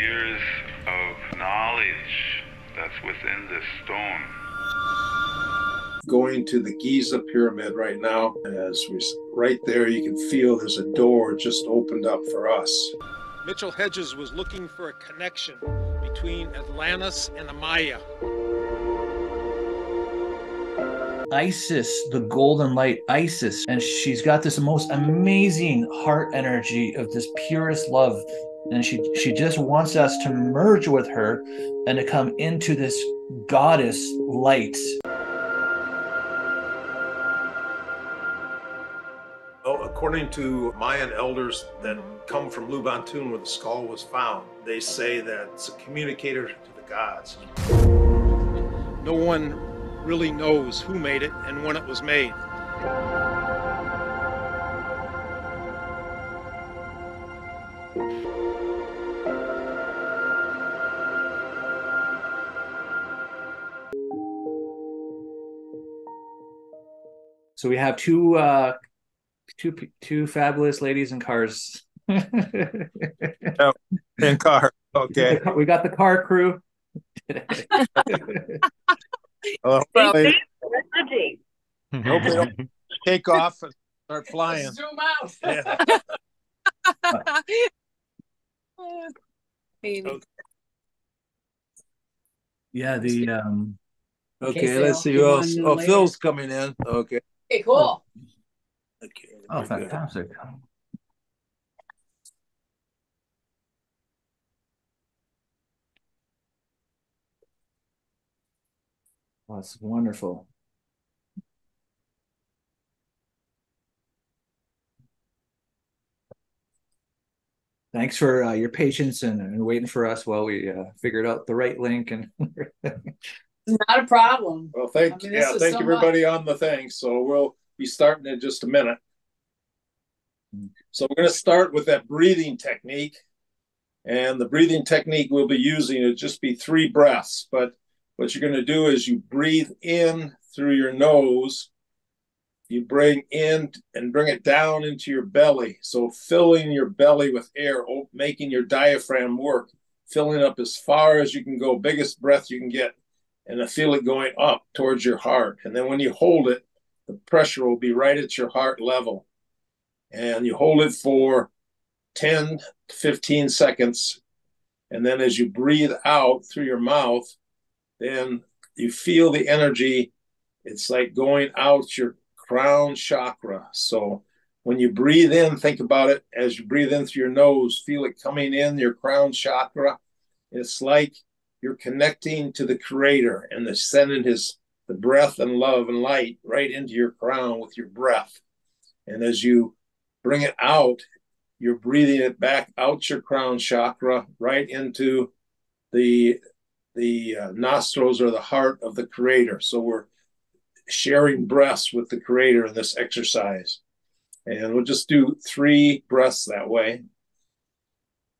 years of knowledge that's within this stone. Going to the Giza pyramid right now, as we right there, you can feel there's a door just opened up for us. Mitchell Hedges was looking for a connection between Atlantis and the Maya. Isis, the golden light Isis, and she's got this most amazing heart energy of this purest love. And she she just wants us to merge with her and to come into this goddess light. Well, according to Mayan elders that mm-hmm. come from Lubantun, where the skull was found, they say that it's a communicator to the gods. No one really knows who made it and when it was made. So we have two uh two two fabulous ladies in cars. oh, in car. Okay. We got the car crew. well, Well, they- hope they don't take off and start flying. Zoom out. Yeah. Maybe. yeah, the um Okay, Okay, let's see who else. Oh, know Phil's coming in. Okay. Okay, cool. Okay. oh very good. fantastic. That's wonderful. Thanks for uh, your patience and, and waiting for us while we uh, figured out the right link and Not a problem. Well, thank I mean, yeah, thank so everybody on the thing. So we'll be starting in just a minute. So we're going to start with that breathing technique, and the breathing technique we'll be using will just be three breaths. But what you're going to do is you breathe in through your nose, you bring in and bring it down into your belly. So filling your belly with air, making your diaphragm work, filling up as far as you can go, biggest breath you can get and I feel it going up towards your heart. And then when you hold it, the pressure will be right at your heart level. And you hold it for 10 to 15 seconds. And then as you breathe out through your mouth, then you feel the energy. It's like going out your crown chakra. So when you breathe in, think about it as you breathe in through your nose, feel it coming in your crown chakra. It's like you're connecting to the creator and the sending his the breath and love and light right into your crown with your breath. And as you bring it out you're breathing it back out your crown chakra right into the the uh, nostrils or the heart of the creator. So we're sharing breaths with the creator in this exercise. And we'll just do three breaths that way.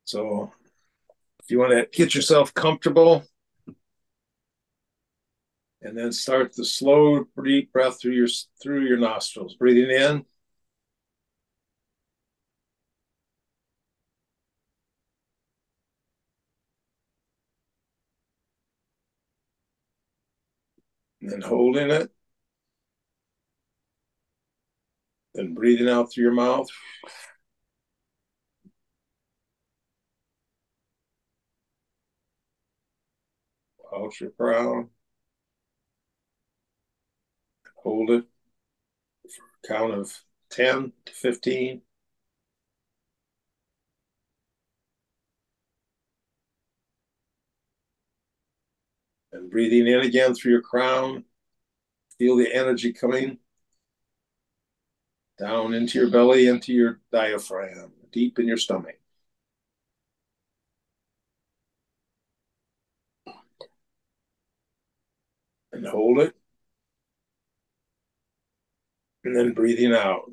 So you want to get yourself comfortable and then start the slow deep breath through your through your nostrils. Breathing in. And then holding it. Then breathing out through your mouth your crown hold it for a count of 10 to 15 and breathing in again through your crown. Feel the energy coming down into your belly into your diaphragm deep in your stomach and hold it. And then breathing out.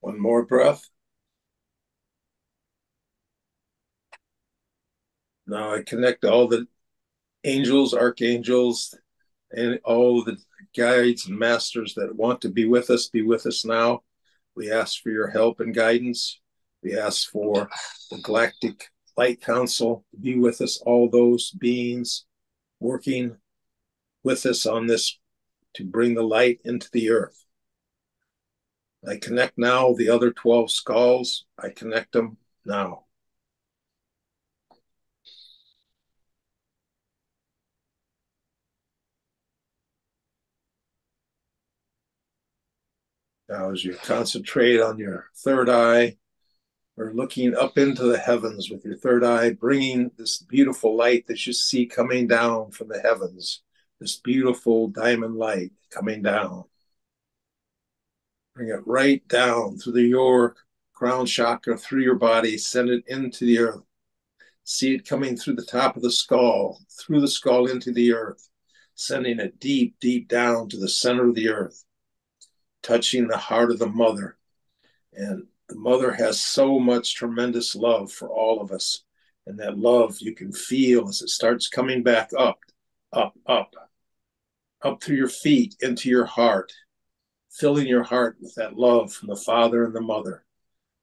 One more breath. Now I connect all the angels, archangels, and all the guides and masters that want to be with us, be with us now. We ask for your help and guidance. We ask for the Galactic Light Council to be with us, all those beings working with us on this to bring the light into the earth. I connect now the other 12 skulls. I connect them now. Now, as you concentrate on your third eye, or looking up into the heavens with your third eye, bringing this beautiful light that you see coming down from the heavens, this beautiful diamond light coming down. Bring it right down through the your crown chakra, through your body, send it into the earth. See it coming through the top of the skull, through the skull into the earth, sending it deep, deep down to the center of the earth, touching the heart of the mother. And the mother has so much tremendous love for all of us. And that love you can feel as it starts coming back up, up, up, up through your feet into your heart, filling your heart with that love from the father and the mother,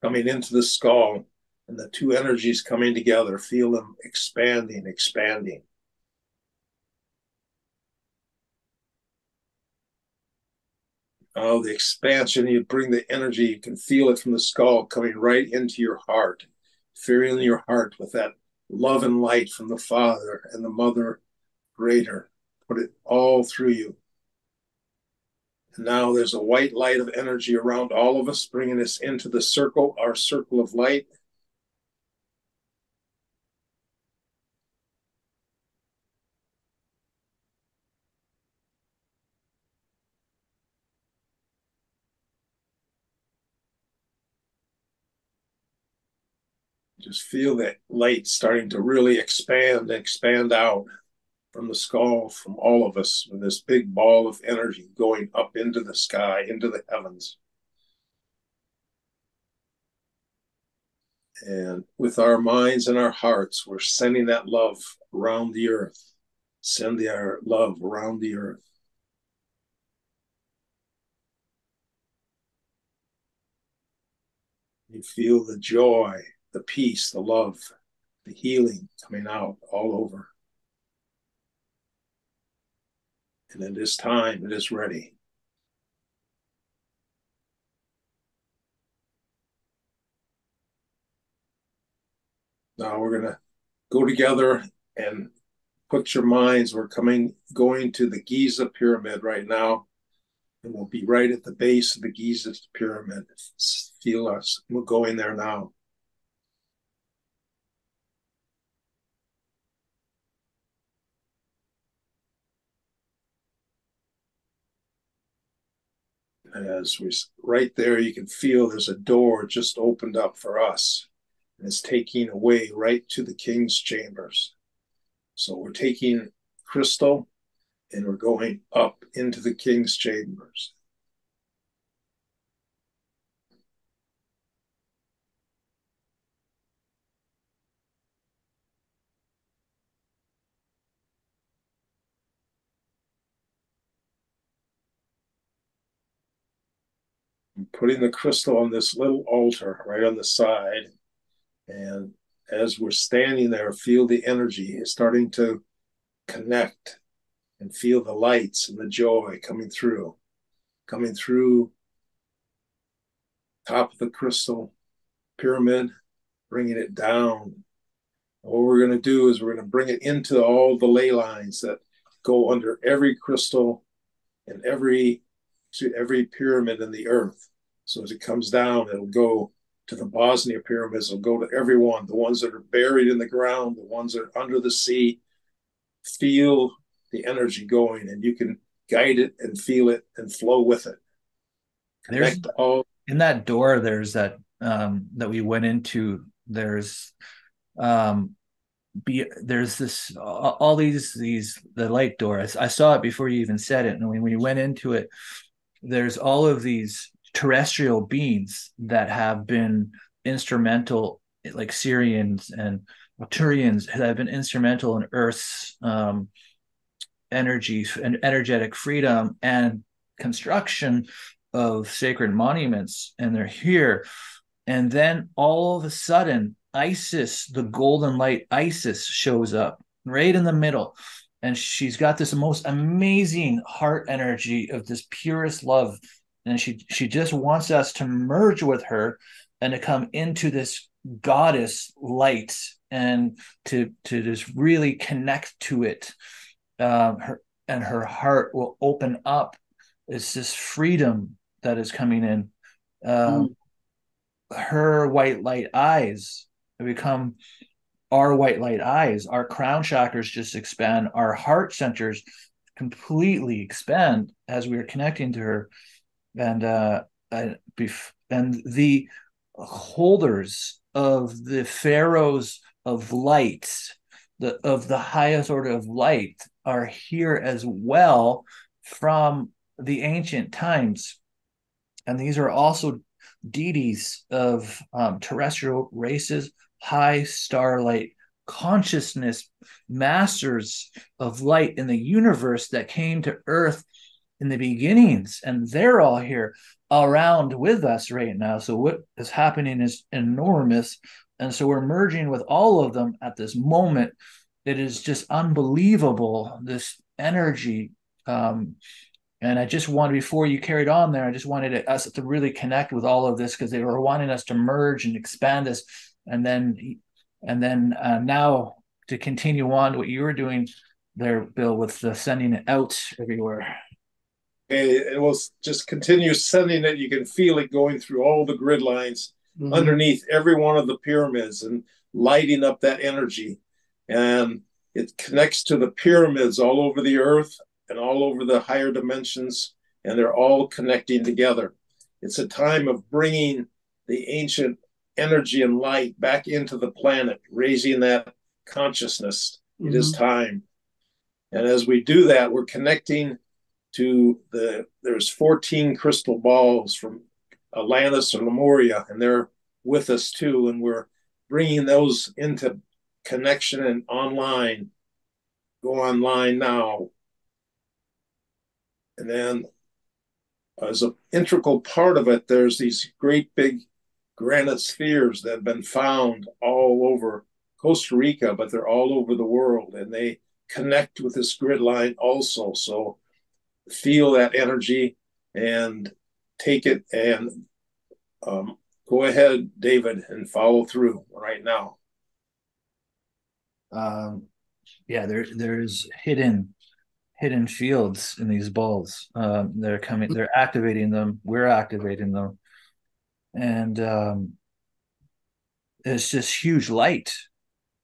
coming into the skull, and the two energies coming together. Feel them expanding, expanding. Oh, the expansion, you bring the energy, you can feel it from the skull coming right into your heart, filling your heart with that love and light from the Father and the Mother greater. Put it all through you. And now there's a white light of energy around all of us, bringing us into the circle, our circle of light. Just feel that light starting to really expand and expand out from the skull, from all of us, with this big ball of energy going up into the sky, into the heavens. And with our minds and our hearts, we're sending that love around the earth. Send our love around the earth. You feel the joy, the peace, the love, the healing coming out all over. And in this time, it is ready. Now we're going to go together and put your minds. We're coming, going to the Giza pyramid right now. And we'll be right at the base of the Giza pyramid. Feel us. We're going there now. As we right there you can feel there's a door just opened up for us. And it's taking away right to the king's chambers. So we're taking crystal and we're going up into the king's chambers putting the crystal on this little altar right on the side. And as we're standing there, feel the energy starting to connect and feel the lights and the joy coming through, coming through top of the crystal pyramid, bringing it down. What we're going to do is we're going to bring it into all the ley lines that go under every crystal and every every pyramid in the earth. So as it comes down, it'll go to the Bosnia pyramids, it'll go to everyone, the ones that are buried in the ground, the ones that are under the sea. Feel the energy going, and you can guide it and feel it and flow with it. Connect there's all in that door. There's that um, that we went into. There's um, be there's this all these these the light door. I, I saw it before you even said it, and when we went into it, there's all of these terrestrial beings that have been instrumental, like Sirians and Arcturians that have been instrumental in Earth's um, energy and energetic freedom and construction of sacred monuments, and they're here. And then all of a sudden, Isis, the golden light Isis, shows up right in the middle. And she's got this most amazing heart energy of this purest love. And she she just wants us to merge with her and to come into this goddess light and to to just really connect to it. Um, her and her heart will open up. It's this freedom that is coming in. Um, mm. Her white light eyes become our white light eyes, our crown chakras just expand, our heart centers completely expand as we are connecting to her, and uh, and the holders of the pharaohs of light, the of the highest order of light, are here as well from the ancient times, and these are also deities of um, terrestrial races high starlight consciousness masters of light in the universe that came to earth in the beginnings and they're all here around with us right now. So what is happening is enormous. And so we're merging with all of them at this moment. It is just unbelievable this energy. Um, and I just wanted, before you carried on there, I just wanted us to really connect with all of this because they were wanting us to merge and expand this. And then and then uh, now to continue on what you were doing there, Bill, with the sending it out everywhere. It will just continue sending it. You can feel it going through all the grid lines mm-hmm. underneath every one of the pyramids and lighting up that energy. And it connects to the pyramids all over the earth and all over the higher dimensions, and they're all connecting together. It's a time of bringing the ancient energy and light back into the planet, raising that consciousness. Mm-hmm. It is mm-hmm. time. And as we do that, we're connecting to the, there's 14 crystal balls from Atlantis or Lemuria, and they're with us too. And we're bringing those into connection and online. Go online now. And then, as an integral part of it, there's these great big granite spheres that have been found all over Costa Rica, but they're all over the world and they connect with this grid line also. So feel that energy and take it and um, go ahead, David, and follow through right now. Um, yeah, there there's hidden hidden fields in these balls. Um, they're coming. They're activating them. We're activating them and um, it's this huge light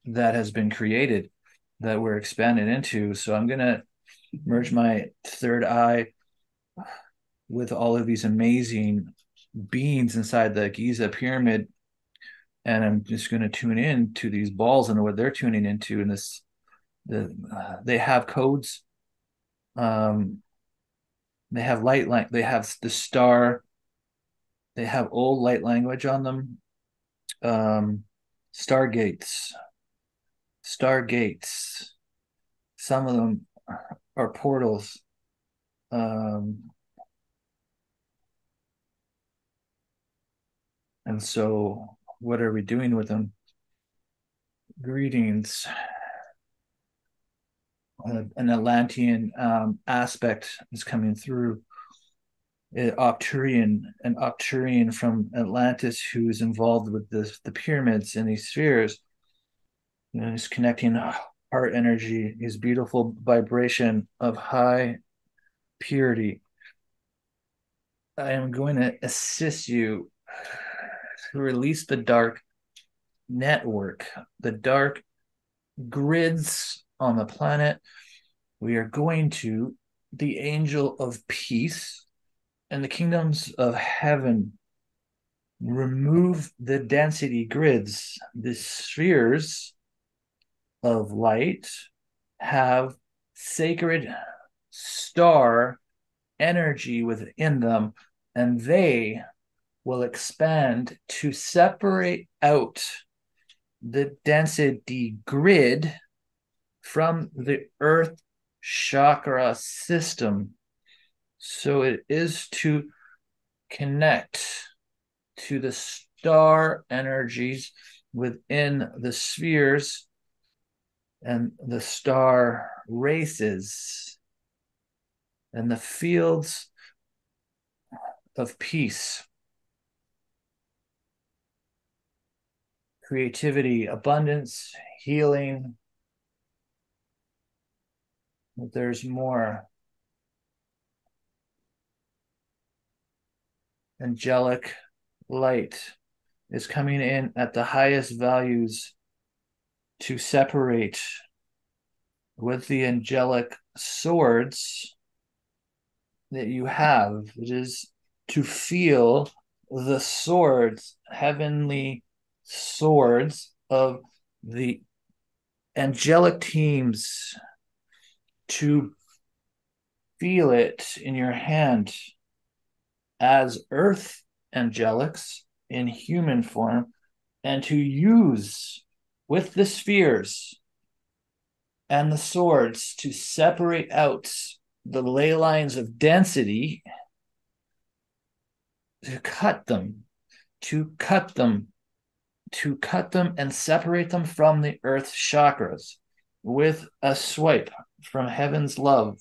that has been created that we're expanding into. So I'm gonna merge my third eye with all of these amazing beings inside the Giza pyramid, and I'm just gonna tune in to these balls and what they're tuning into. And this, the uh, they have codes. Um, they have light, like they have the star they have old light language on them. Um, stargates, stargates. Some of them are portals. Um, and so, what are we doing with them? Greetings. Uh, an Atlantean um, aspect is coming through. Arcturian, an Arcturian from Atlantis who is involved with the, the pyramids and these spheres. And he's connecting heart energy, his beautiful vibration of high purity. I am going to assist you to release the dark network, the dark grids on the planet. We are going to the angel of peace and the kingdoms of heaven remove the density grids, the spheres of light have sacred star energy within them, and they will expand to separate out the density grid from the earth chakra system. So it is to connect to the star energies within the spheres and the star races and the fields of peace, creativity, abundance, healing. But there's more. Angelic light is coming in at the highest values to separate with the angelic swords that you have. It is to feel the swords, heavenly swords of the angelic teams, to feel it in your hand as earth angelics in human form, and to use with the spheres and the swords to separate out the ley lines of density to cut them, to cut them, to cut them and separate them from the earth chakras with a swipe from heaven's love.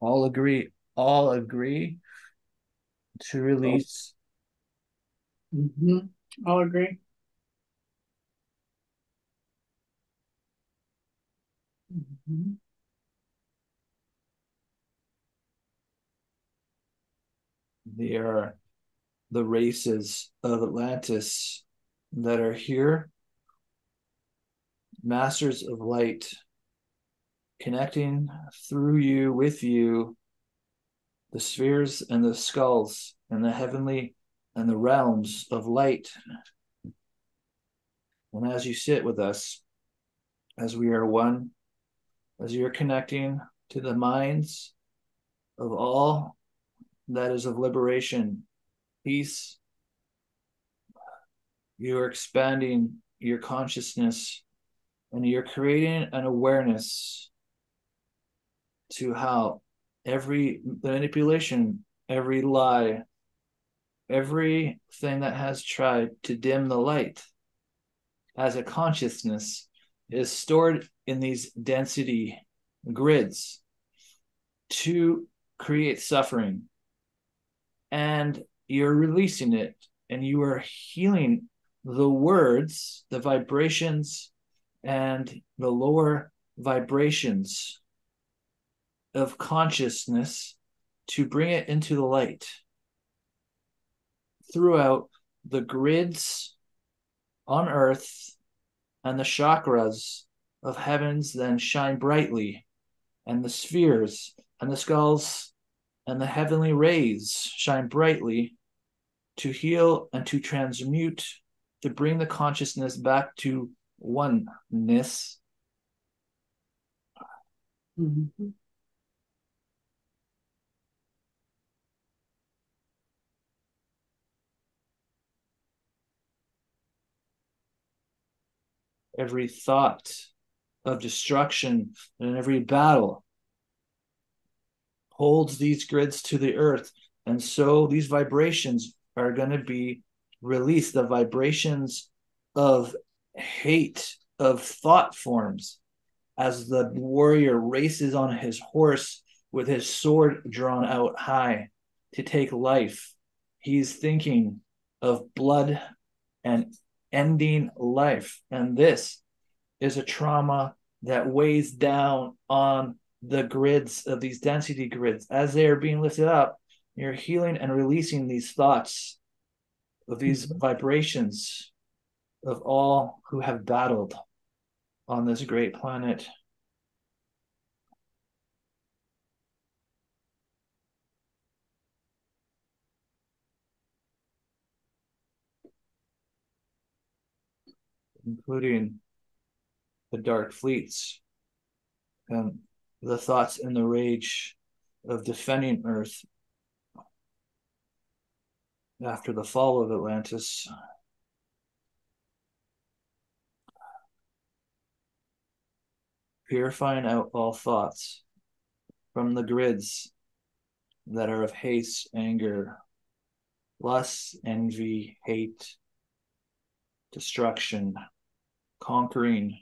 All agree, all agree to release. hmm I'll agree. Mhm. They are the races of Atlantis that are here, masters of light, connecting through you, with you, the spheres and the skulls and the heavenly and the realms of light. And as you sit with us, as we are one, as you're connecting to the minds of all that is of liberation, peace, you're expanding your consciousness and you're creating an awareness to how every manipulation, every lie, everything that has tried to dim the light as a consciousness is stored in these density grids to create suffering. And you're releasing it and you are healing the words, the vibrations, and the lower vibrations of consciousness to bring it into the light throughout the grids on earth and the chakras of heavens then shine brightly and the spheres and the skulls and the heavenly rays shine brightly to heal and to transmute to bring the consciousness back to oneness Mhm. Every thought of destruction and every battle holds these grids to the earth. And so these vibrations are going to be released the vibrations of hate, of thought forms, as the warrior races on his horse with his sword drawn out high to take life. He's thinking of blood and ending life. And this is a trauma that weighs down on the grids of these density grids. As they are being lifted up, you're healing and releasing these thoughts of these Mhm. vibrations of all who have battled on this great planet. Including the dark fleets and the thoughts and the rage of defending Earth after the fall of Atlantis. Purifying out all thoughts from the grids that are of haste, anger, lust, envy, hate, destruction, conquering.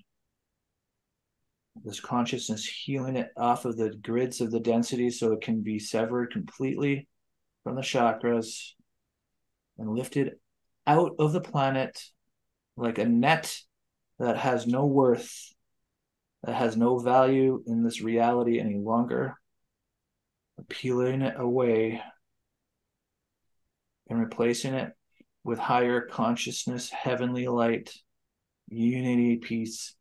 This consciousness healing it off of the grids of the density so it can be severed completely from the chakras and lifted out of the planet like a net that has no worth, that has no value in this reality any longer, peeling it away and replacing it with higher consciousness, heavenly light, unity, peace.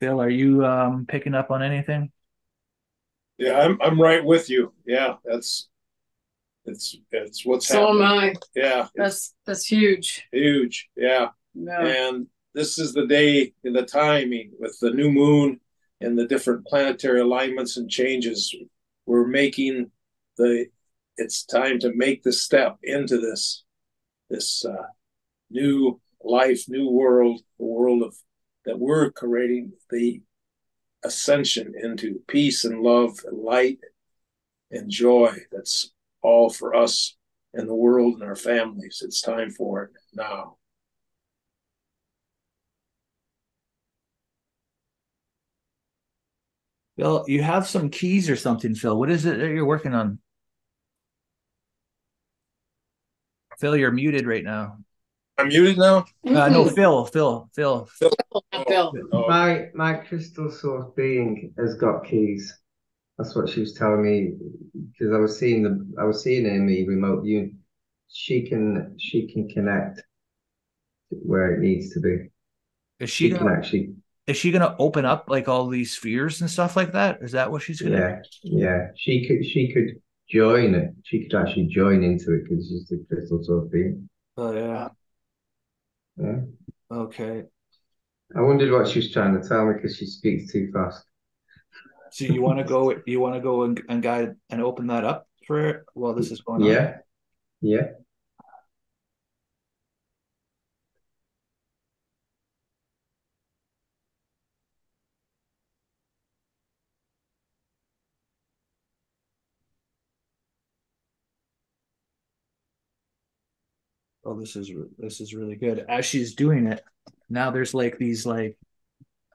Phil, are you um, picking up on anything? Yeah, I'm I'm right with you. Yeah, that's it's it's what's So am. I. Yeah, That's, that's huge. huge. Yeah. Yeah. And this is the day in the timing with the new moon and the different planetary alignments and changes. We're making the it's time to make the step into this this uh, new life, new world, the world of that we're creating the ascension into peace and love and light and joy. That's all for us and the world and our families. It's time for it now. Phil, you have some keys or something, Phil. What is it that you're working on? Phil, you're muted right now. I'm muted now. Uh, no. Phil, Phil, Phil. Bill. Oh, My my crystal source being has got keys. That's what she was telling me because I was seeing the I was seeing Amy remote view. She can she can connect where it needs to be. Is she She can gonna actually is she gonna open up like all these spheres and stuff like that? Is that what she's gonna yeah yeah she could she could join it. She could actually join into it because she's the crystal source being. Oh yeah. Yeah. Okay. I wondered what she was trying to tell me because she speaks too fast. So you wanna go you wanna go and, and guide and open that up for her while this is going on? Yeah. Yeah, Oh, this is this is really good. As she's doing it, now there's like these like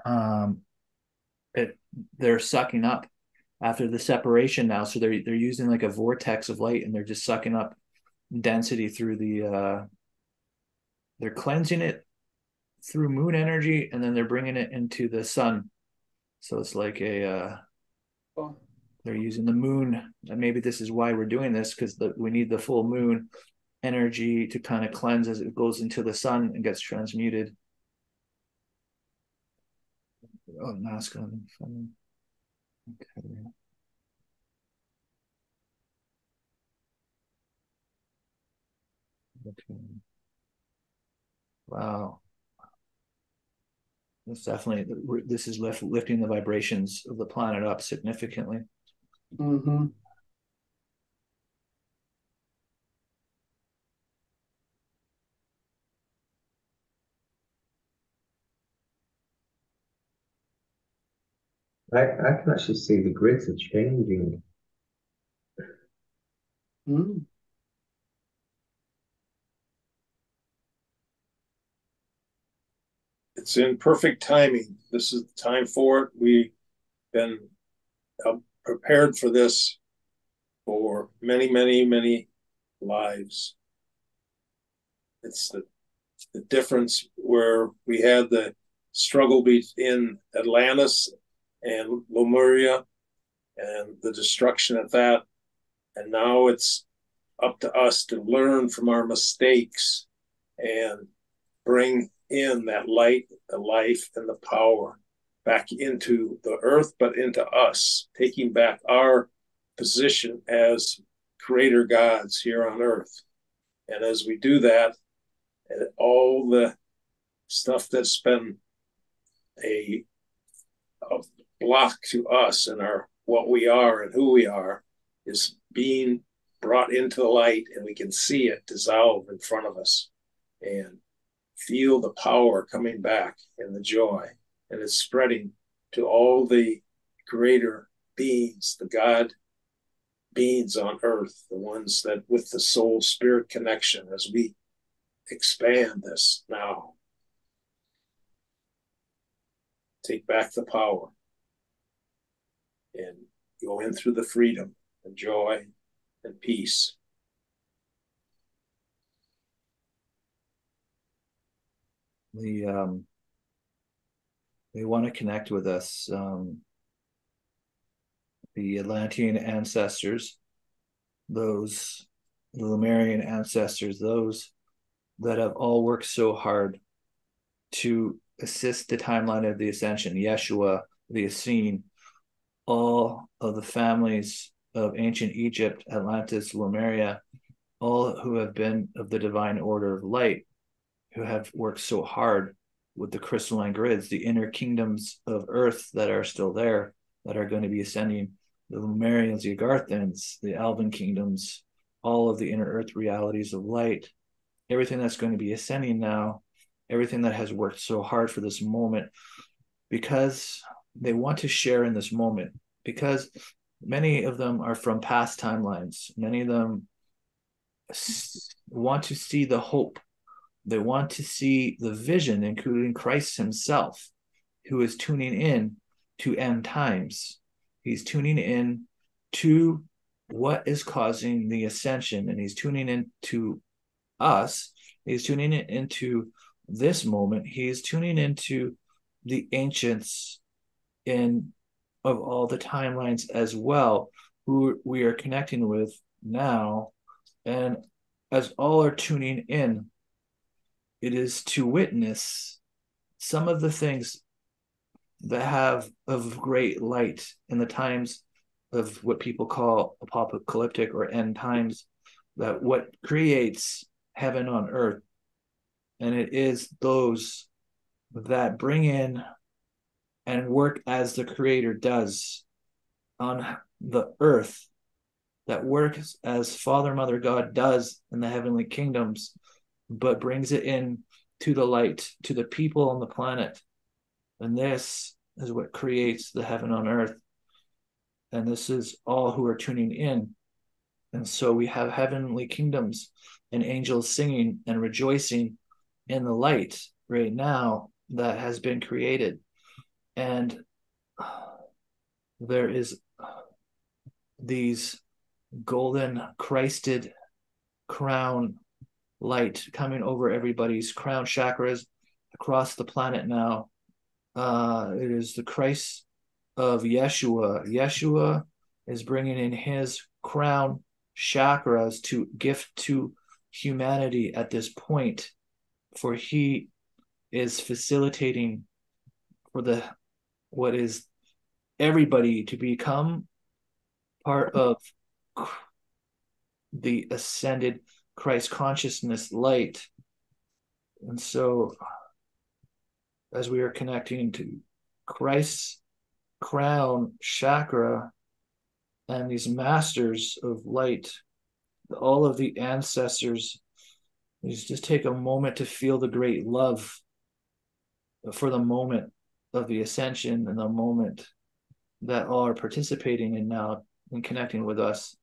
um it they're sucking up after the separation now. So they're they're using like a vortex of light and they're just sucking up density through the uh they're cleansing it through moon energy and then they're bringing it into the sun. So it's like a uh Cool. they're using the moon and maybe this is why we're doing this because we need the full moon energy to kind of cleanse as it goes into the sun and gets transmuted. Oh, masculine, feminine. Okay. Okay. Wow. This definitely this is lift, lifting the vibrations of the planet up significantly. Mm-hmm. I, I can actually see the grids are changing. Mm. it's in perfect timing. This is the time for it. We've been uh, prepared for this for many, many, many lives. It's the the difference where we had the struggle between Atlantis and Lemuria and the destruction of that. And now it's up to us to learn from our mistakes and bring in that light, the life, and the power back into the earth, but into us, taking back our position as creator gods here on earth. And as we do that, all the stuff that's been a, a block to us and our what we are and who we are is being brought into the light and we can see it dissolve in front of us and feel the power coming back and the joy. And it's spreading to all the greater beings the god beings on earth the ones that with the soul spirit connection as we expand this now. Take back the power and go in through the freedom and joy and peace. Um, they want to connect with us. Um, the Atlantean ancestors, those the ancestors, those that have all worked so hard to assist the timeline of the ascension, Yeshua, the Essene, all of the families of ancient Egypt, Atlantis, Lemuria, all who have been of the divine order of light, who have worked so hard with the crystalline grids, the inner kingdoms of earth that are still there, that are going to be ascending, the Lemurians, the Agarthans, the Alban kingdoms, all of the inner earth realities of light, everything that's going to be ascending now, everything that has worked so hard for this moment, because they want to share in this moment, because many of them are from past timelines. Many of them want to see the hope. They want to see the vision, including Christ himself, who is tuning in to end times. He's tuning in to what is causing the ascension, and he's tuning in to us. He's tuning in into this moment. He's tuning into the ancients in of all the timelines as well, who we are connecting with now. And as all are tuning in, it is to witness some of the things that have of great light in the times of what people call apocalyptic or end times, that what creates heaven on earth. And it is those that bring in and work as the creator does on the earth that works as father mother god does in the heavenly kingdoms but brings it in to the light to the people on the planet. And this is what creates the heaven on earth. And this is all who are tuning in. And so we have heavenly kingdoms and angels singing and rejoicing in the light right now that has been created and there is these golden Christed crown light coming over everybody's crown chakras across the planet now. Uh, it is the Christ of Yeshua. Yeshua is bringing in his crown chakras to gift to humanity at this point, for he is facilitating for the what is everybody to become part of the ascended Christ consciousness light. And so, as we are connecting to Christ's crown chakra and these masters of light, all of the ancestors, just take a moment to feel the great love for the moment of the ascension and the moment that all are participating in now and connecting with us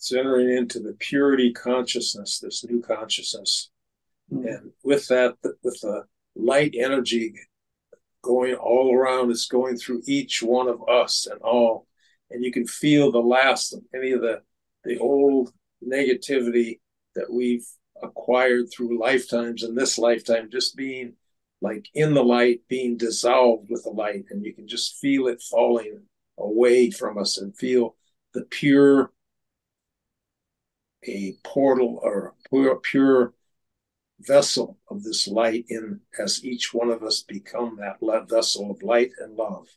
It's entering into the purity consciousness, this new consciousness. Mm-hmm. And with that, with the light energy going all around, it's going through each one of us and all. And you can feel the last of any of the the old negativity that we've acquired through lifetimes and this lifetime just being like in the light, being dissolved with the light, and you can just feel it falling away from us and feel the pure a portal or pure, pure vessel of this light in as each one of us become that vessel of light and love.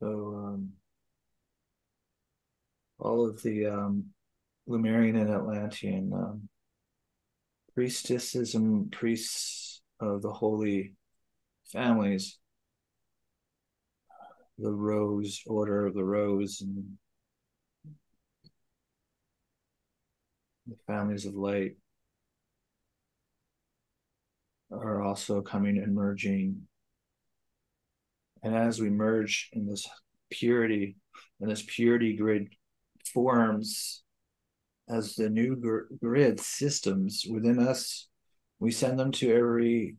So um, all of the um, and Atlantean um, priestesses and priests of the holy families, the Rose Order of the Rose, and the families of light are also coming and merging and as we merge in this purity, and this purity grid forms as the new gr- grid systems within us, we send them to every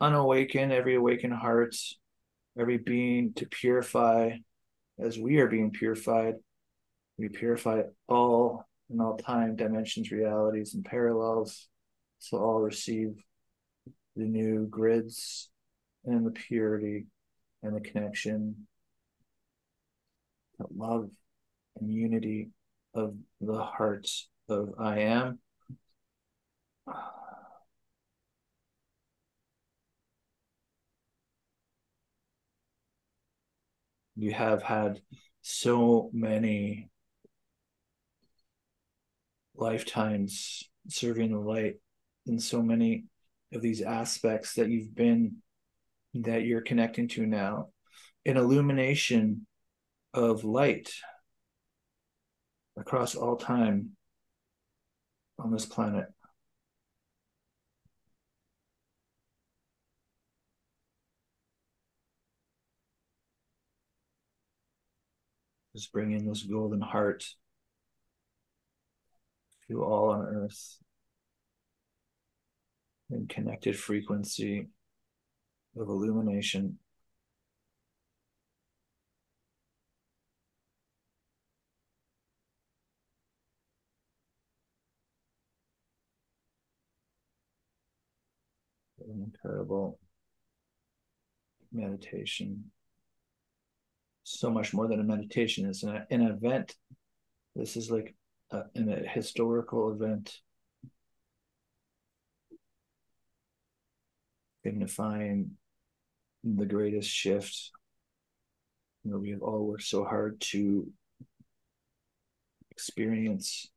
unawakened, every awakened heart, every being to purify as we are being purified. We purify all in all time dimensions, realities, and parallels. So all receive the new grids and the purity and the connection, the love and unity of the hearts of I am. You have had so many lifetimes serving the light in so many of these aspects that you've been that you're connecting to now an illumination of light across all time on this planet. Just bring in this golden heart to all on earth in connected frequency of illumination. An incredible meditation. So much more than a meditation. It's an, an event. This is like a, an, a historical event signifying the greatest shift. You know, we have all worked so hard to experience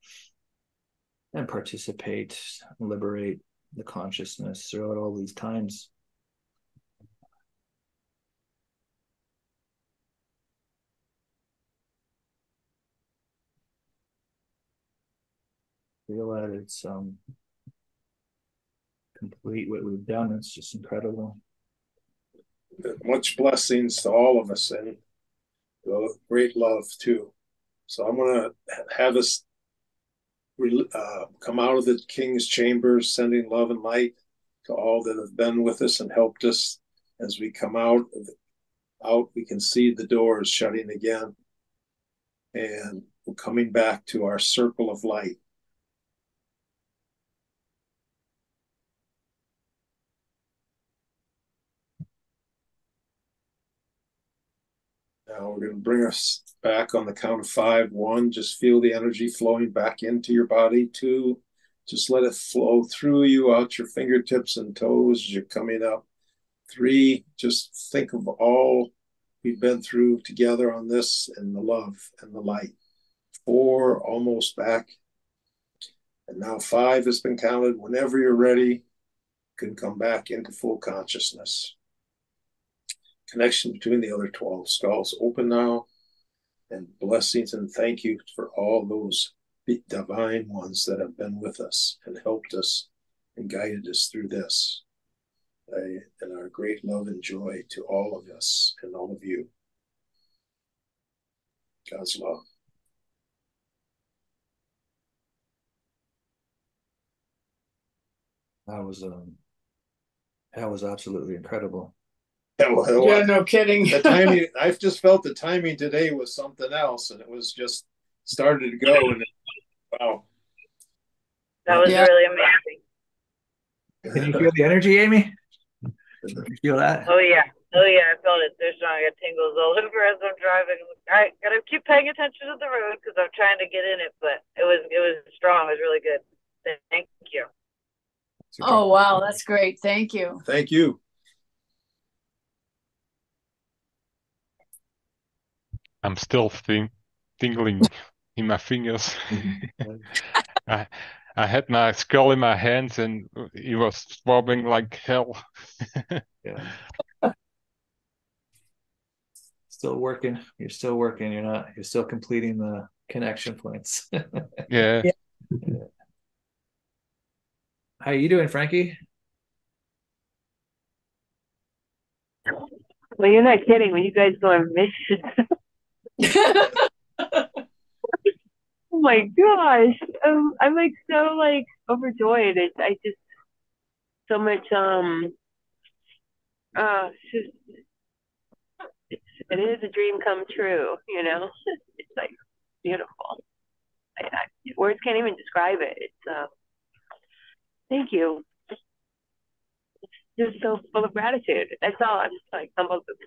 and participate, liberate the consciousness throughout all these times. Feel that it's um complete what we've done. It's just incredible much blessings to all of us and great love too. So I'm going to have us uh, come out of the king's chambers, sending love and light to all that have been with us and helped us. As we come out, out we can see the doors shutting again, and we're coming back to our circle of light. Now we're going to bring us back on the count of five. One, just feel the energy flowing back into your body. Two, just let it flow through you out your fingertips and toes as you're coming up. Three, just think of all we've been through together on this and the love and the light. Four almost back. And now five has been counted. Whenever you're ready, you can come back into full consciousness. Connection between the other 12 skulls open now. And blessings and thank you for all those divine ones that have been with us and helped us and guided us through this. Uh, and our great love and joy to all of us and all of you. God's love. That was um, that was absolutely incredible. Yeah, well, Yeah, no kidding. the timing, I've just felt the timing today was something else, and it was just started to go. And wow, That was Yeah. really amazing. Can you feel the energy, Amy? Can you feel that? Oh yeah. Oh yeah, I felt it so strong. I got tingles all over as I'm driving. All right, gotta keep paying attention to the road because I'm trying to get in it, but it was it was strong. It was really good. Thank you. Oh, wow. That's great. Thank you. thank you. I'm still thing tingling in my fingers. I I had my skull in my hands and it was throbbing like hell. Yeah. Still working. You're still working. You're not. You're still completing the connection points. Yeah. How you doing, Frankie? Well, you're not kidding. When you guys go on mission, oh my gosh, um, I'm like so like overjoyed. It, I just so much um uh it's just it's it is a dream come true, you know. It's like beautiful. I, I, words can't even describe it. It's uh thank you. It's just so full of gratitude. That's all. I'm just like humbled with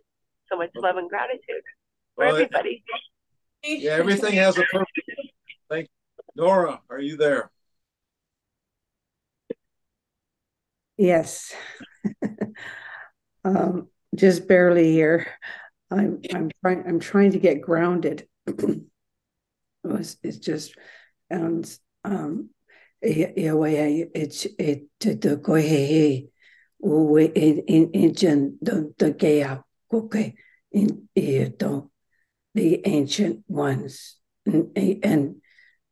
so much love and gratitude for Well, everybody. yeah, everything has a purpose. Thank you. Nora, are you there? Yes. um, just barely here. I'm I'm trying I'm trying to get grounded. it was it's just um um yeah, yeah, it's it the go he he we in in in the the gaya okay in don't the ancient ones and in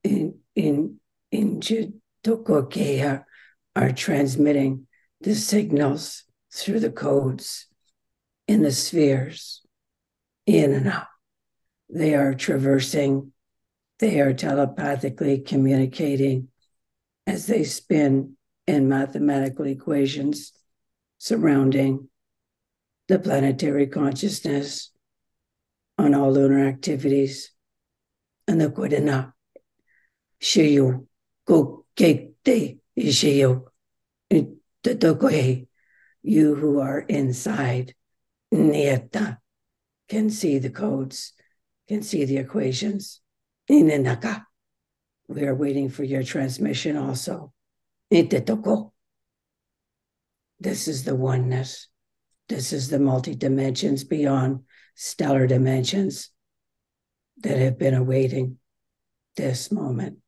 in in Jitokogea are transmitting the signals through the codes in the spheres, in and out. They are traversing, they are telepathically communicating as they spin in mathematical equations surrounding the planetary consciousness on all lunar activities and the Kodina. Shiyu, go cake day, Shiyu, you who are inside Nieta can see the codes, can see the equations. Inenaka. We are waiting for your transmission also. This is the oneness. This is the multi dimensions beyond stellar dimensions that have been awaiting this moment.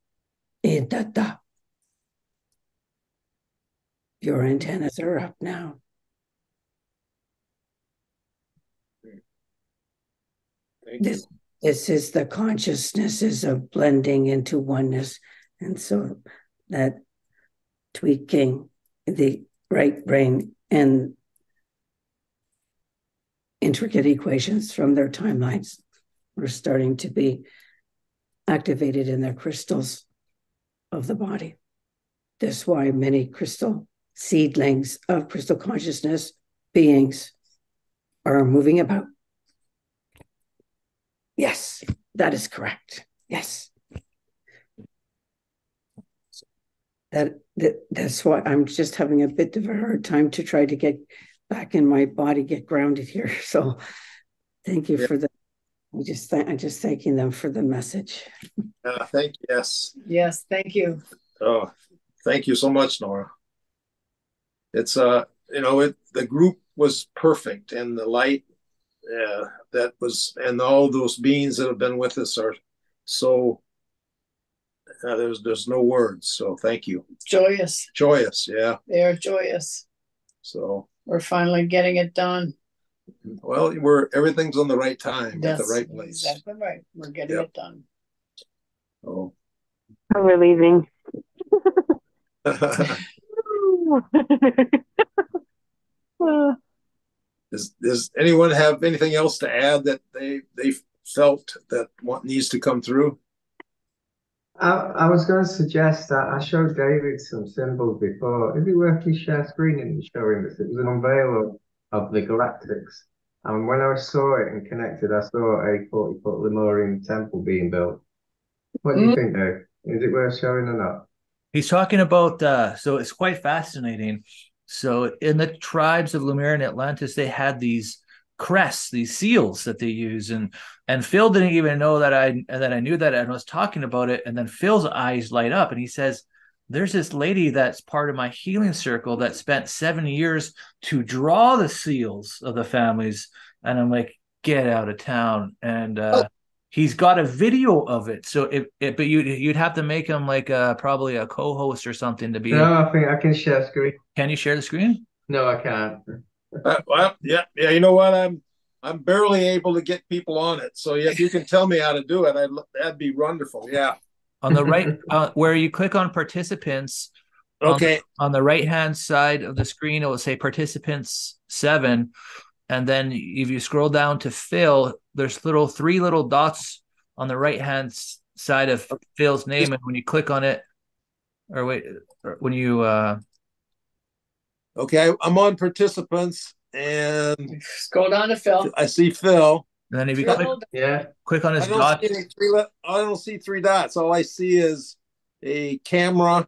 Eh, Itata. Your antennas are up now. Thank This, this is the consciousnesses of blending into oneness. And so that tweaking the right brain and intricate equations from their timelines are starting to be activated in their crystals of the body. That's why many crystal seedlings of crystal consciousness beings are moving about. Yes, that is correct. Yes. That, that that's why I'm just having a bit of a hard time to try to get back in my body, get grounded here. So thank you Yeah. for the I just th- I'm just thanking them for the message. Uh, thank yes. Yes, thank you. Oh, thank you so much, Nora. It's uh, you know, it the group was perfect, and the light yeah, that was, and all those beings that have been with us are so. Uh, there's there's no words, so thank you. Joyous. Joyous, yeah. They're joyous. So We're finally getting it done. well, we're everything's on the right time at the right place. Exactly right. We're getting Yep. it done. Oh. How we're leaving. Does does anyone have anything else to add that they they felt that what needs to come through? I, I was going to suggest that I showed David some symbols before. Is it worth me share screen and show him this? It was an unveil of, of the galactics. And when I saw it and connected, I saw a 40 foot Lemurian temple being built. What do you Mm. think, Dave? Is it worth showing or not? He's talking about uh so it's quite fascinating. So in the tribes of Lemur and Atlantis, they had these crests, these seals that they use, and and Phil didn't even know that I that I knew that and was talking about it, and then Phil's eyes light up and he says, There's this lady that's part of my healing circle that spent seven years to draw the seals of the families. And I'm like, get out of town. And uh he's got a video of it. So if it, but you you'd have to make him like uh probably a co-host or something to be. No, I think I can share screen. Can you share the screen? No, I can't. Uh, well, yeah, yeah. You know what? I'm I'm barely able to get people on it. So yeah, if you can tell me how to do it, I'd, that'd be wonderful. Yeah. On the right, uh, where you click on participants. on- Okay. On, the right hand side of the screen, it will say participants seven, and then if you scroll down to Phil, there's little three little dots on the right hand side of Phil's name, and when you click on it, or wait, or when you uh Okay. I'm on participants and Scroll down to Phil. I see Phil. And then if you click, Yeah. click on his don't, dot, three, I don't see three dots. All I see is a camera,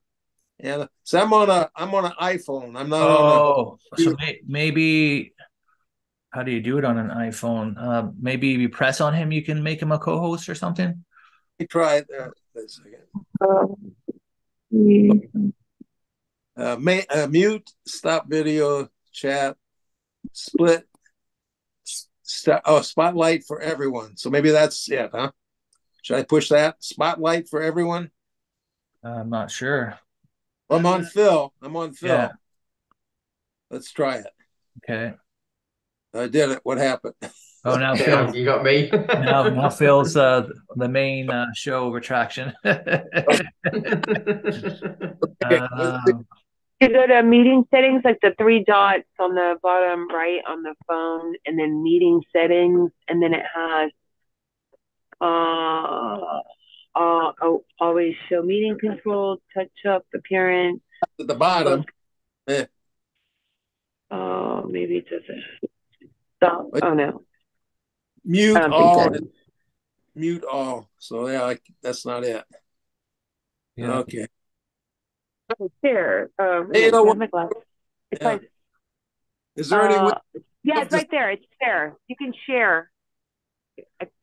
and so I'm on a I'm on an iPhone. I'm not on oh, so may, maybe how do you do it on an iPhone? Uh, maybe if you press on him, you can make him a co-host or something. a. Let me try it. Uh, wait a second. Uh, ma- uh, mute, stop video, chat, split, st- oh, spotlight for everyone. So maybe that's it, huh? Should I push that spotlight for everyone? I'm not sure. I'm on Phil. I'm on Phil. Yeah. Let's try it. Okay. I did it. What happened? Oh, now Yeah, Phil. you got me. now, now Phil's uh, the main uh, show of attraction. Um, You go to meeting settings, like the three dots on the bottom right on the phone, and then meeting settings, and then it has uh, uh, oh, always show meeting control, touch up appearance. At the bottom. Eh, Oh, maybe it doesn't. Stop. Oh no. mute I don't think all. Mute all. So yeah, I, that's not it. yeah. Okay. Oh, There. Um, Hey, you yeah, know I what? have my glasses. It's Yeah. like, Is there any way? uh, yeah, it's Just- right there. It's there. You can share.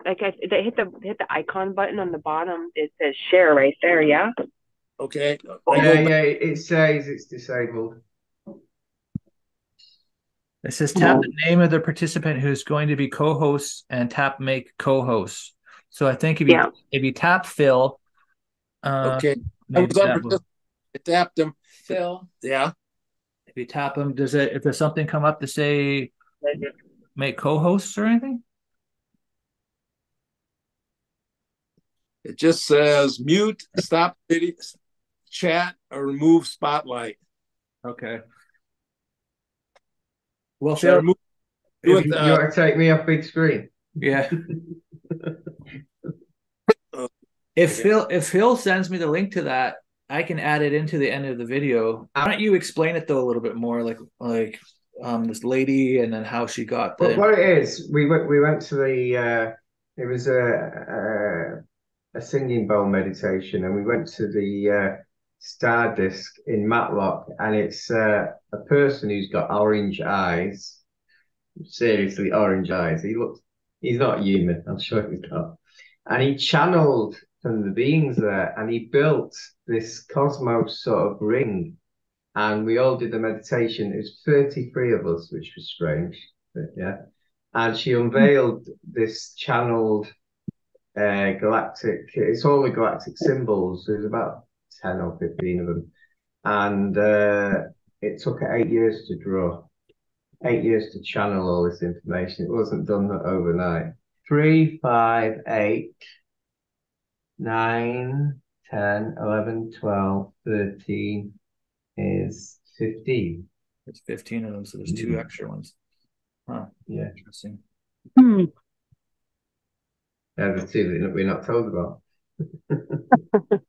Like I, they hit the hit the icon button on the bottom. It says share right there. Yeah. Okay. I yeah, yeah, it says it's disabled. It says tap the name of the participant who's going to be co-host and tap make co-host. So I think if you Yeah. if you tap Phil, uh, Okay. I was on tapped him. Phil. Yeah. if you tap him, does it if there's something come up to say make co-hosts or anything? It just says mute, stop video, chat, or remove spotlight. Okay. Well, Should I Phil, remove, do it, you- You uh, want to take me off big screen? yeah. If Phil if Phil sends me the link to that, I can add it into the end of the video. Why don't you explain it though a little bit more, like like um this lady and then how she got But the what it is, we went we went to the uh, it was a, a a singing bowl meditation, and we went to the uh, star disc in Matlock, and it's uh, a person who's got orange eyes, seriously orange eyes. He looks, he's not human. I'm sure he's not. And he channeled from the beings there, and he built this cosmos sort of ring. And we all did the meditation. It was 33 of us, which was strange. But yeah. and she unveiled this channeled uh, galactic. It's all the galactic symbols. There's about ten or fifteen of them, and uh, it took her eight years to draw, eight years to channel all this information. It wasn't done overnight. Three, five, eight, nine, 10, 11, 12, 13 is 15. There's 15 of them, so there's two Mhm. extra ones. Huh. Yeah. Interesting. Hmm. Yeah, the two that we're not told about.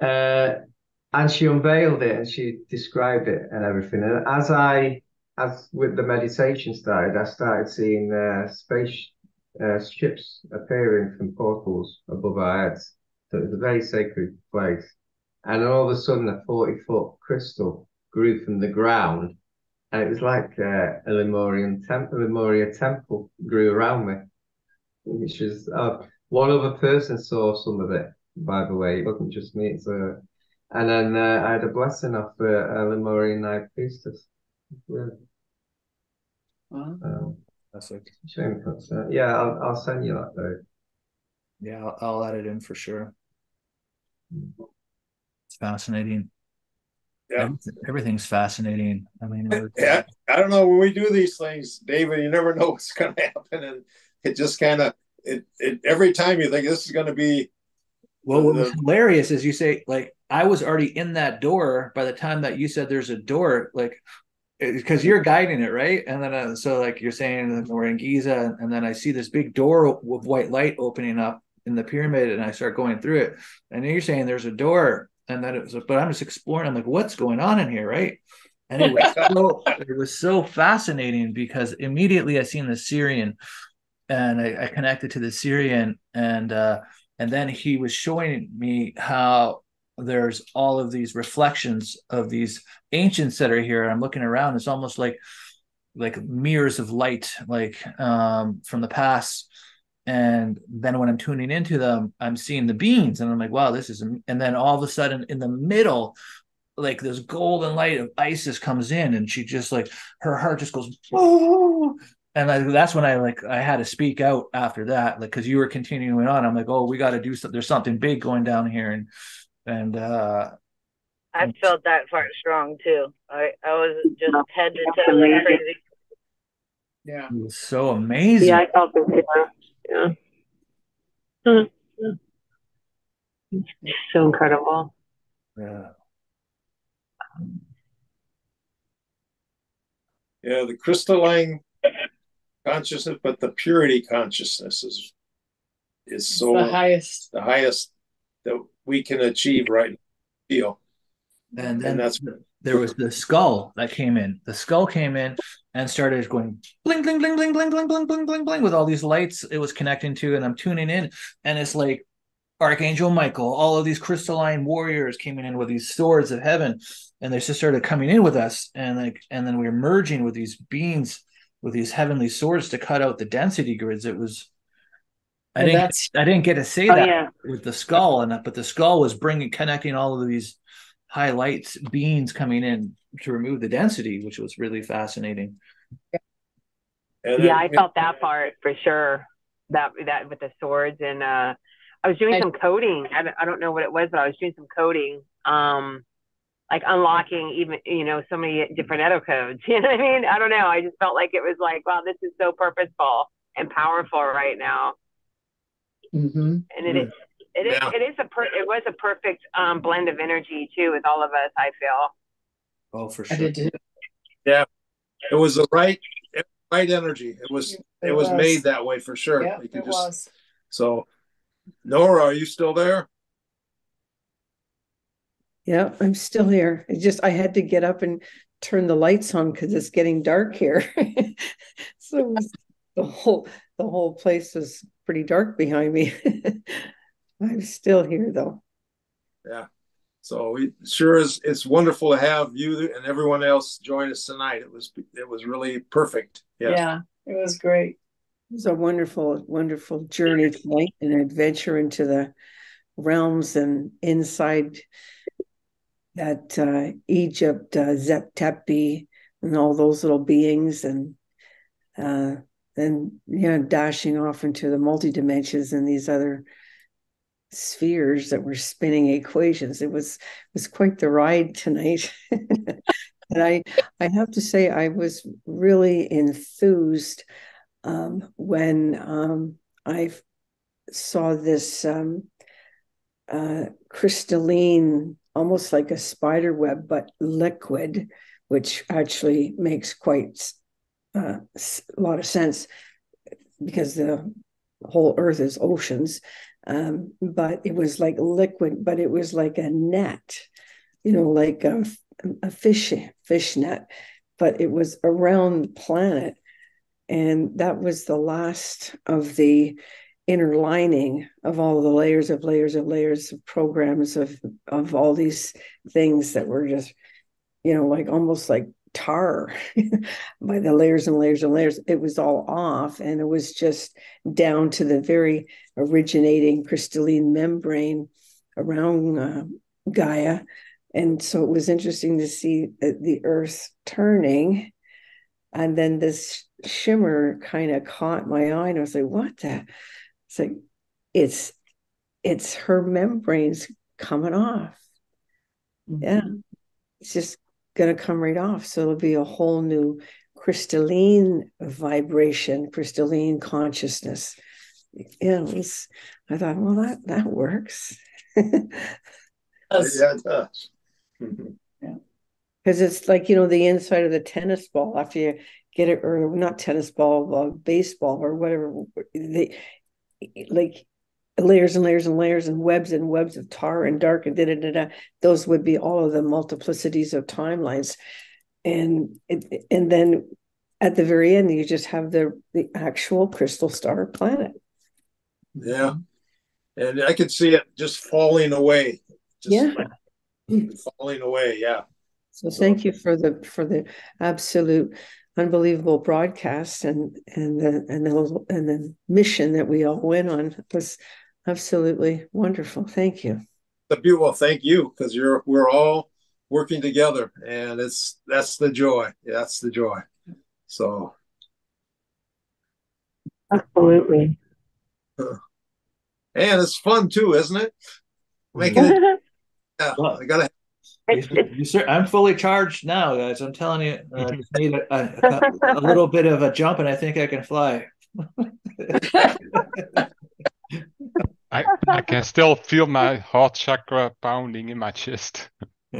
uh, and she unveiled it and she described it and everything. And as I, as with the meditation started, I started seeing uh, space uh, ships appearing from portals above our heads. So it was a very sacred place. And all of a sudden, a 40 foot crystal grew from the ground. And it was like uh, a Lemurian temple, Lemuria temple grew around me which is uh, one other person saw some of it, by the way. It wasn't just me. It's uh, and then uh, I had a blessing of uh, a Lemurian High Priestess. Yeah. Wow. Um, That's like, shame that's, uh, yeah, I'll, I'll send you that though. yeah, I'll, I'll add it in for sure. It's fascinating. Yeah. Everything's fascinating. I mean, we're- Yeah, I don't know when we do these things, David. You never know what's going to happen, and it just kind of it, it. Every time you think this is going to be, Well, what The- was hilarious is you say like I was already in that door by the time that you said there's a door, like because you're guiding it, right? And then uh, so like you're saying we're in Giza, and then I see this big door of white light opening up in the pyramid, and I start going through it, and then you're saying there's a door, and then it was, but I'm just exploring. I'm like, what's going on in here, right? And it was so it was so fascinating because immediately I seen the Sirian, and I, I connected to the Sirian, and uh, and then he was showing me how there's all of these reflections of these ancients that are here. I'm looking around; it's almost like like mirrors of light, like um, from the past. And then when I'm tuning into them, I'm seeing the beings, and I'm like, "Wow, this is." And then all of a sudden, in the middle, like this golden light of Isis comes in, and she just like her heart just goes, and I, that's when I like I had to speak out after that, like because you were continuing on. I'm like, "Oh, we got to do something. There's something big going down here," and and uh I felt that part strong too. I I was just head to toe like crazy. Yeah. it was so amazing. Yeah, I felt it too. Yeah. It's so incredible. Yeah. yeah, the crystalline consciousness, but the purity consciousness is is so the highest. the highest that we can achieve right now. Feel. And then And that's- there was the skull that came in. The skull came in and started going bling, bling, bling, bling, bling, bling, bling, bling, bling, bling with all these lights it was connecting to. And I'm tuning in, and it's like Archangel Michael, all of these crystalline warriors came in with these swords of heaven, and they just started coming in with us. And like, and then we were merging with these beings with these heavenly swords to cut out the density grids. It was. I And didn't. that's- I didn't get to say Oh that yeah. with the skull and that, but the skull was bringing connecting all of these highlights beams coming in to remove the density, which was really fascinating. And Yeah, I felt that part for sure. That that with the swords and uh I was doing I- some coding. I don't, I don't know what it was, but I was doing some coding. Um like unlocking even you know so many different edo codes. You know what I mean? I don't know. I just felt like it was like, wow, this is so purposeful and powerful right now. Mm-hmm. And it is it is Yeah. it is a per, it was a perfect um blend of energy too with all of us, I feel. Oh, for sure. did too. it was the right right energy. It was it, It was, was. made that way for sure. Yeah, You could it just- was. So, Nora, are you still there? Yeah, I'm still here. It just I had to get up and turn the lights on because it's getting dark here. so the whole the whole place is pretty dark behind me. I'm still here though. Yeah. So it sure is. It's wonderful to have you and everyone else join us tonight. It was it was really perfect. Yes. Yeah, it was great. It was a wonderful, wonderful journey tonight, an adventure into the realms and inside that uh, Egypt, uh, Zep Tepi, and all those little beings. And uh, and know dashing off into the multi-dimensions and these other spheres that were spinning equations. It was was quite the ride tonight. and I I have to say I was really enthused um, when um, I saw this um, uh, crystalline, almost like a spider web, but liquid, which actually makes quite uh, a lot of sense because the whole earth is oceans um, but it was like liquid but it was like a net you know like a, a fish fish net but it was around the planet. And that was the last of the inner lining of all the layers of layers of layers of programs of of all these things that were just you know like almost like tar by the layers and layers and layers. It was all off, and it was just down to the very originating crystalline membrane around uh, Gaia. And so it was interesting to see the Earth turning. And then this shimmer kind of caught my eye, and I was like, "What the?" It's like it's it's her membranes coming off. Mm-hmm. Yeah, it's just going to come right off. So it'll be a whole new crystalline vibration, crystalline consciousness. Yeah, was, I thought, well, that that works. yeah, it does. yeah, because it's like you know the inside of the tennis ball after you get it, or not tennis ball, uh, baseball, or whatever. They like layers and layers and layers and webs and webs of tar and dark and da da da da. Those would be all of the multiplicities of timelines, and and then at the very end you just have the the actual crystal star planet. Yeah, and I could see it just falling away. Just yeah, like falling away. Yeah. So thank you for the for the absolute unbelievable broadcast and and the and the and the mission that we all went on was Absolutely wonderful. Thank you. The beautiful. Thank you because you're we're all working together, and it's that's the joy. That's the joy. So. Absolutely. Uh, and it's fun too, isn't it? Making it. Yeah, I gotta. I'm fully charged now, guys. I'm telling you, uh, I just need a, a, a little bit of a jump, and I think I can fly. I, I can still feel my heart chakra pounding in my chest.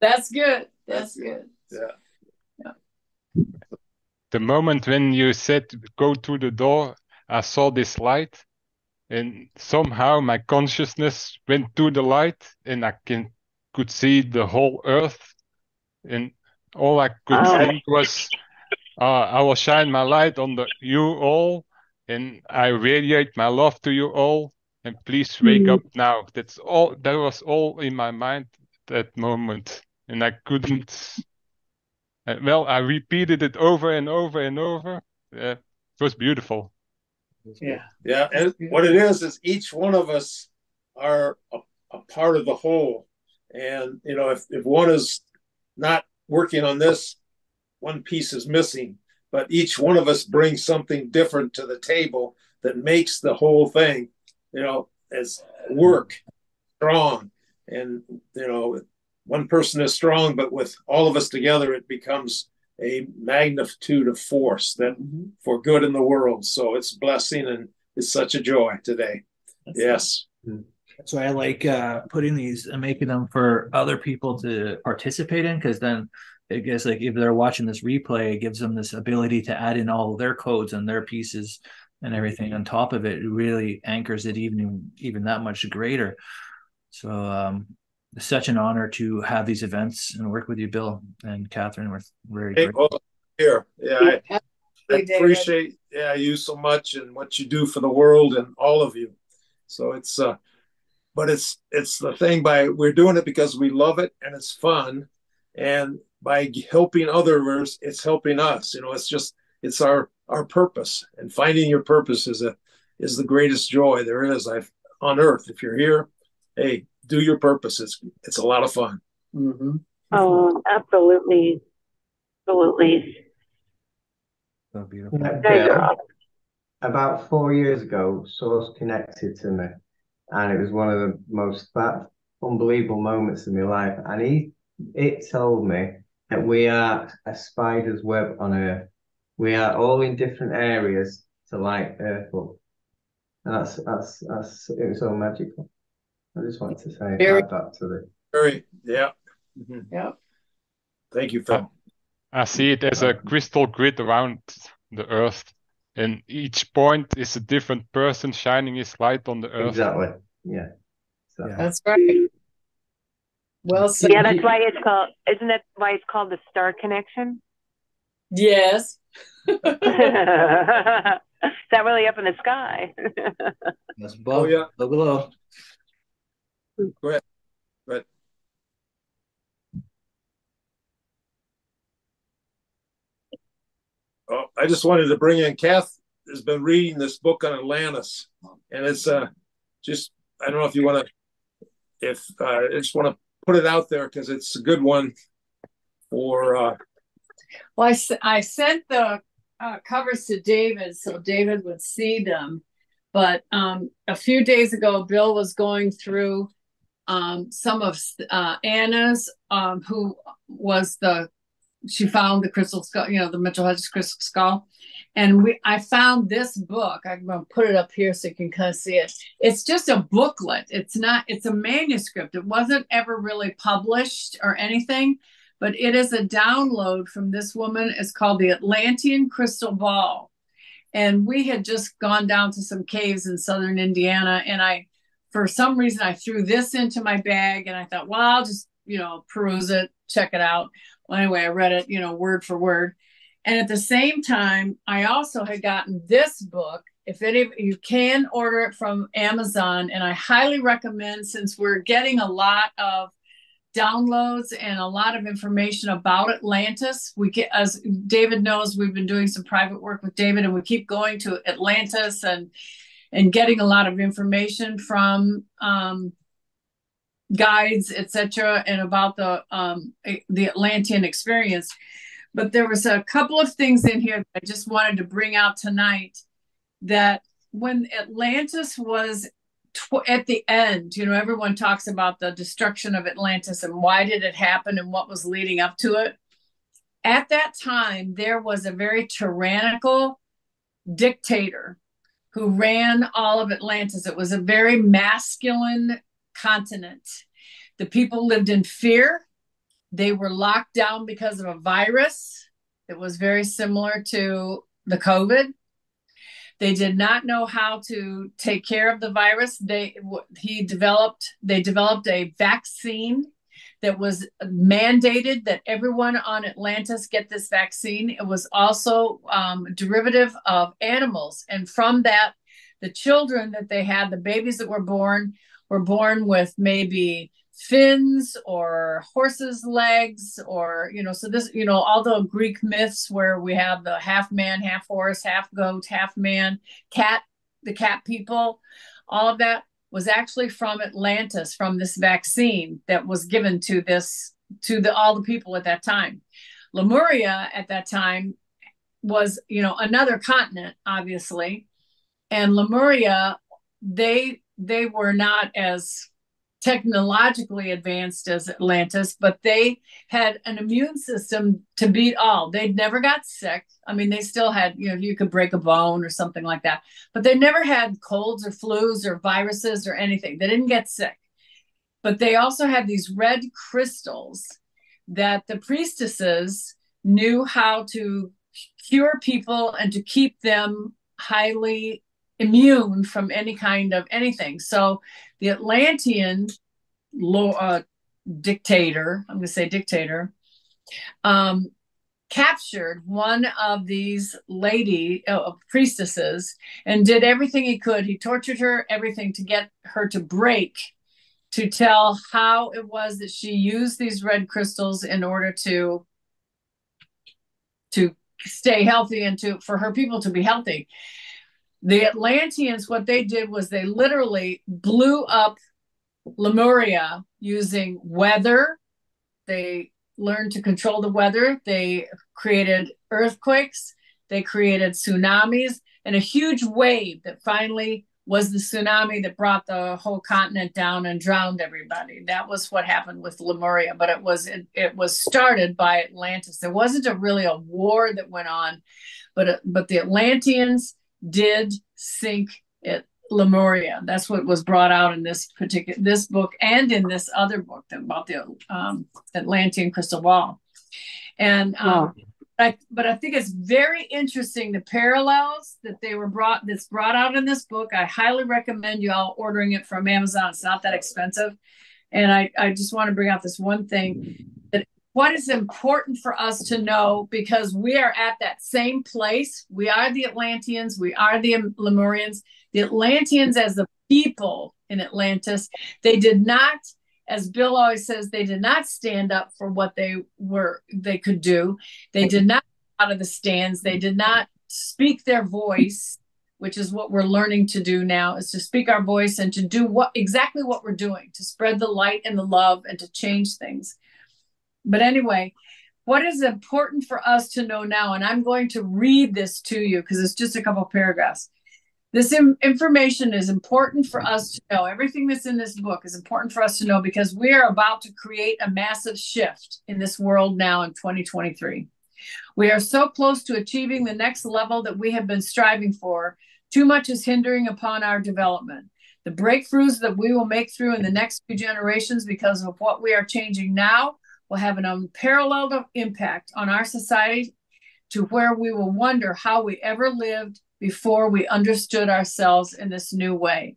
That's good. That's good. Yeah. yeah. The moment when you said go to the door, I saw this light, and somehow my consciousness went to the light, and I can could see the whole earth, and all I could oh. think was, uh, "I will shine my light on the you all." and I radiate my love to you all and please wake mm. up now. That's all that was all in my mind that moment. And i couldn't uh, well i repeated it over and over and over. Uh, it was beautiful. Yeah. Yeah and what it is is each one of us are a, a part of the whole. And you know if, if one is not working on this one piece is missing. But each one of us brings something different to the table that makes the whole thing you know, as work strong. And, you know, one person is strong, but with all of us together, it becomes a magnitude of force that mm-hmm. for good in the world. So it's blessing and it's such a joy today. That's yes. Nice. Why I like uh, putting these and making them for other people to participate in because then I guess like if they're watching this replay, it gives them this ability to add in all their codes and their pieces and everything on top of it, it really anchors it even even that much greater. So um, it's such an honor to have these events and work with you, Bill and Catherine. We're very hey, well, here. Yeah, I, I appreciate yeah you so much and what you do for the world and all of you. So it's uh, but it's it's the thing by we're doing it because we love it and it's fun, and by helping others, it's helping us. You know, it's just it's our our purpose and finding your purpose is a is the greatest joy there is I've, on earth if you're here hey do your purpose it's it's a lot of fun mm-hmm. oh absolutely absolutely So beautiful. That There you Bill, go. about four years ago, Source connected to me, and it was one of the most that unbelievable moments in my life. And he, it told me that we are a spider's web on Earth. We are all in different areas to light Earth up, and that's that's that's it was so magical. I just wanted to say Very- add that to the Very, yeah. Mhm. Yeah. Thank you, Phil. I see it as a crystal grid around the earth, and each point is a different person shining his light on the earth. exactly yeah. So, Yeah. That's right. Well said. Yeah, that's why it's called. Isn't that why it's called the Star Connection? Yes. Is that really up in the sky? That's above, Oh, yeah. low below. Go ahead. Go ahead. Oh, I just wanted to bring in Kath has been reading this book on Atlantis, and it's uh just I don't know if you want to if uh, I just want to put it out there because it's a good one for uh Well, I, I sent the uh, covers to David so David would see them. But um, a few days ago, Bill was going through um, some of uh, Anna's, um, who was the she found the crystal skull, you know, the Mitchell Hedges crystal skull. And we I found this book. I'm gonna put it up here so you can kind of see it. It's just a booklet. It's not, it's a manuscript. It wasn't ever really published or anything, but it is a download from this woman. It's called the Atlantean Crystal Ball. And we had just gone down to some caves in southern Indiana, and I for some reason I threw this into my bag and I thought, well, I'll just, you know, peruse it, check it out. Well, anyway, I read it, you know, word for word. And at the same time, I also had gotten this book. If any you can order it from Amazon, and I highly recommend since we're getting a lot of downloads and a lot of information about Atlantis. We get as David knows, we've been doing some private work with David, and we keep going to Atlantis and and getting a lot of information from um, guides, etc., and about the um, the Atlantean experience. But there was a couple of things in here that I just wanted to bring out tonight. That when Atlantis was tw- at the end, you know, everyone talks about the destruction of Atlantis and why did it happen and what was leading up to it. At that time, there was a very tyrannical dictator who ran all of Atlantis. It was a very masculine continent. The people lived in fear. They were locked down because of a virus that was very similar to the COVID. They did not know how to take care of the virus. They he developed they developed a vaccine that was mandated that everyone on Atlantis get this vaccine. It was also um, derivative of animals, and from that, the children that they had, the babies that were born, were born with maybe fins or horses legs or you know so this you know all the greek myths where we have the half man half horse half goat half man cat the cat people all of that was actually from atlantis from this vaccine that was given to this to the all the people at that time. Lemuria at that time was you know another continent obviously. And lemuria they they were not as technologically advanced as Atlantis, but they had an immune system to beat all. They never got sick. I mean, they still had, you know, you could break a bone or something like that, but they never had colds or flus or viruses or anything. They didn't get sick. But they also had these red crystals that the priestesses knew how to cure people and to keep them highly immune from any kind of anything. So the Atlantean law, uh, dictator, I'm going to say dictator, um, captured one of these lady uh, priestesses and did everything he could. He tortured her, everything to get her to break, to tell how it was that she used these red crystals in order to to stay healthy and to for her people to be healthy the Atlanteans, what they did was they literally blew up Lemuria using weather. They learned to control the weather. They created earthquakes. they created tsunamis and a huge wave that finally was the tsunami that brought the whole continent down and drowned everybody. That was what happened with Lemuria, but it was it, it was started by Atlantis. There wasn't a really a war that went on, but but the Atlanteans did sink it Lemuria. That's what was brought out in this particular this book and in this other book about the um, Atlantean crystal ball. And um, I, but I think it's very interesting the parallels that they were brought that's brought out in this book. I highly recommend you all ordering it from Amazon. It's not that expensive. And I, I just want to bring out this one thing what is important for us to know because we are at that same place. We are the Atlanteans, we are the Lemurians. The Atlanteans, as the people in Atlantis, they did not as Bill always says, they did not stand up for what they were they could do. They did not out of the stands. They did not speak their voice, which is what we're learning to do now, is to speak our voice and to do what exactly what we're doing, to spread the light and the love and to change things. But anyway, what is important for us to know now, and I'm going to read this to you because it's just a couple paragraphs. This information is important for us to know. Everything that's in this book is important for us to know because we are about to create a massive shift in this world now in 2023. We are so close to achieving the next level that we have been striving for. Too much is hindering upon our development. The breakthroughs that we will make through in the next few generations because of what we are changing now will have an unparalleled impact on our society to where we will wonder how we ever lived before we understood ourselves in this new way.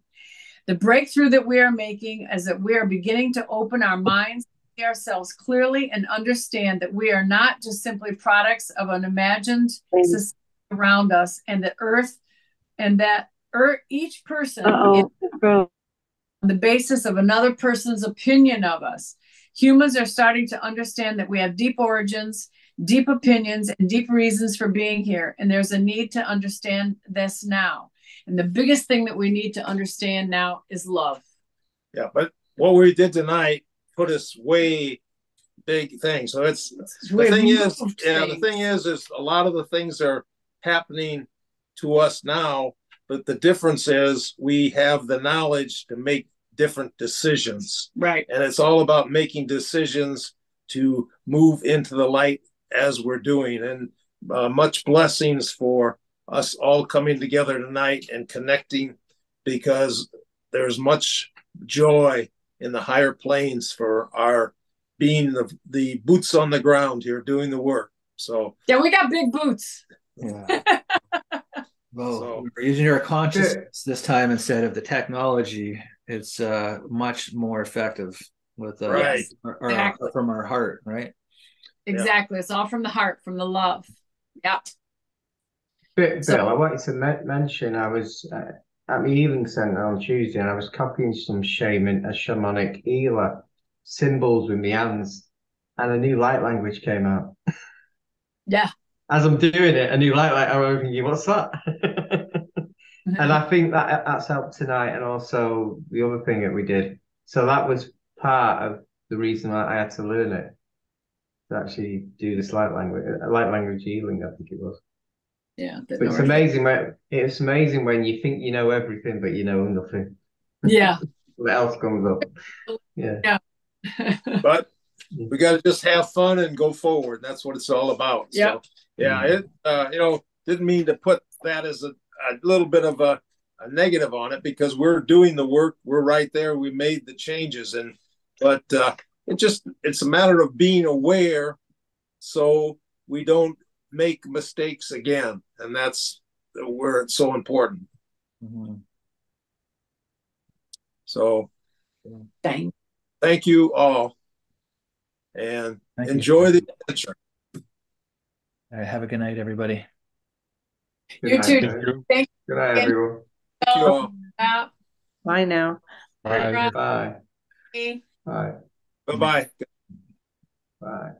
The breakthrough that we are making is that we are beginning to open our minds, see ourselves clearly, and understand that we are not just simply products of an imagined mm. society around us, and that earth, and that earth, each person is on the basis of another person's opinion of us. Humans are starting to understand that we have deep origins deep opinions and deep reasons for being here. And there's a need to understand this now. And the biggest thing that we need to understand now is love. Yeah, but what we did tonight put us way big thing. So it's, it's the thing is, yeah, the thing is, is a lot of the things are happening to us now, but the difference is we have the knowledge to make different decisions. Right. And it's all about making decisions to move into the light as we're doing. And uh, much blessings for us all coming together tonight and connecting because there's much joy in the higher planes for our being the, the boots on the ground here doing the work. So, yeah, we got big boots. Yeah. well, so, we're using our consciousness this time instead of the technology. It's uh, much more effective with uh, right. our, our, exactly. from our heart, right? Exactly. Yeah. It's all from the heart, from the love. Yeah. Bill, so, I wanted to me- mention I was uh, at my healing center on Tuesday and I was copying some shaman, a shamanic healer symbols with my hands, and a new light language came out. Yeah. As I'm doing it, a new light like I'm thinking, what's that? and I think that that's helped tonight, and also the other thing that we did. So that was part of the reason why I had to learn it to actually do this light language, uh, light language healing. I think it was. Yeah, but it's amazing when it's amazing when you think you know everything, but you know nothing. Yeah. what else comes up? Yeah. Yeah. but we got to just have fun and go forward. That's what it's all about. Yeah. So, yeah. It, uh, you know, didn't mean to put that as a, a little bit of a, a negative on it because we're doing the work. We're right there. We made the changes and, but uh, it just it's a matter of being aware so we don't make mistakes again and that's where it's so important mm-hmm. so thank thank you all and thank enjoy you. the adventure all right have a good night everybody good you night, too. thank you. good night everyone. Thank you all. bye now. Bye. Bye. Bye. Bye. Bye-bye. Bye.